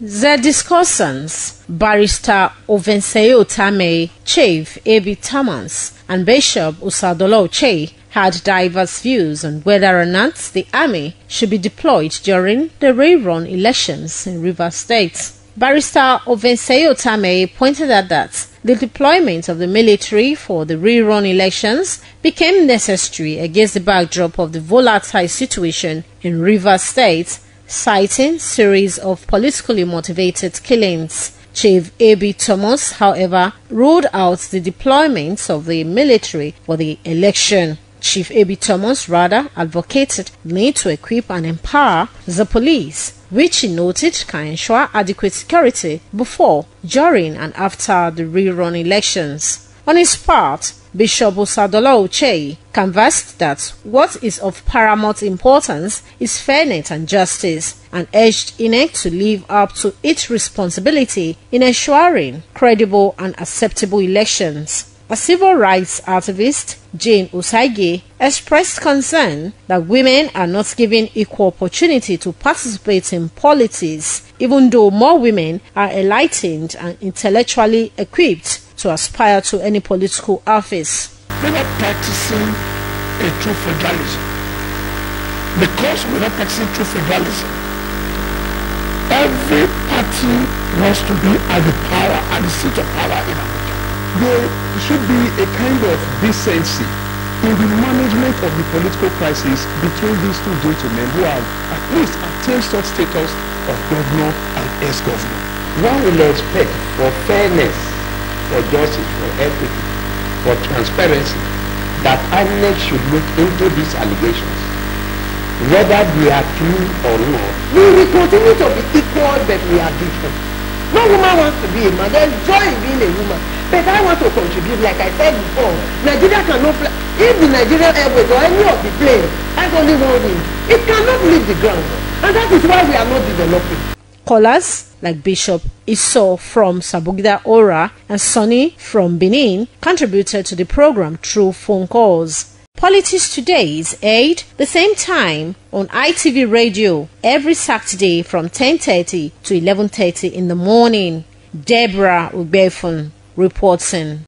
The discussants, Barrister Ovenseo Tame, Chief A.B. Thomas, and Bishop Usadolo Che, had diverse views on whether or not the army should be deployed during the rerun elections in Rivers State. Barrister Ovenseo Tame pointed out that the deployment of the military for the rerun elections became necessary against the backdrop of the volatile situation in Rivers State citing series of politically motivated killings. Chief A.B. Thomas, however, ruled out the deployment of the military for the election. Chief A.B. Thomas rather advocated need to equip and empower the police, which he noted can ensure adequate security before, during, and after the rerun elections. On his part, Bishop Osadola Uche canvassed that what is of paramount importance is fairness and justice and urged INEC to live up to its responsibility in ensuring credible and acceptable elections. A civil rights activist, Jane Usagi, expressed concern that women are not given equal opportunity to participate in politics, even though more women are enlightened and intellectually equipped to aspire to any political office. We're practicing a true federalism. Because we're not practicing true federalism, every party wants to be at the power, at the seat of power in Abuja. There should be a kind of decency in the management of the political crisis between these two gentlemen who have at least attained such status of governor and ex-governor. One will expect for fairness for justice, for equity, for transparency, that INEC should look into these allegations. Whether they are true or not, we will continue to be equal but we are different. No woman wants to be a man. There's joy in being a woman. But I want to contribute, like I said before. Nigeria cannot fly. If the Nigerian Airways or any of the planes has only one wing, it cannot leave the ground. And that is why we are not developing. Callers like Bishop Iso from Sabongida Ora and Sonny from Benin contributed to the program through phone calls. Politics Today is aired the same time on ITV Radio every Saturday from 10.30 to 11.30 in the morning. Deborah Ubefun reporting.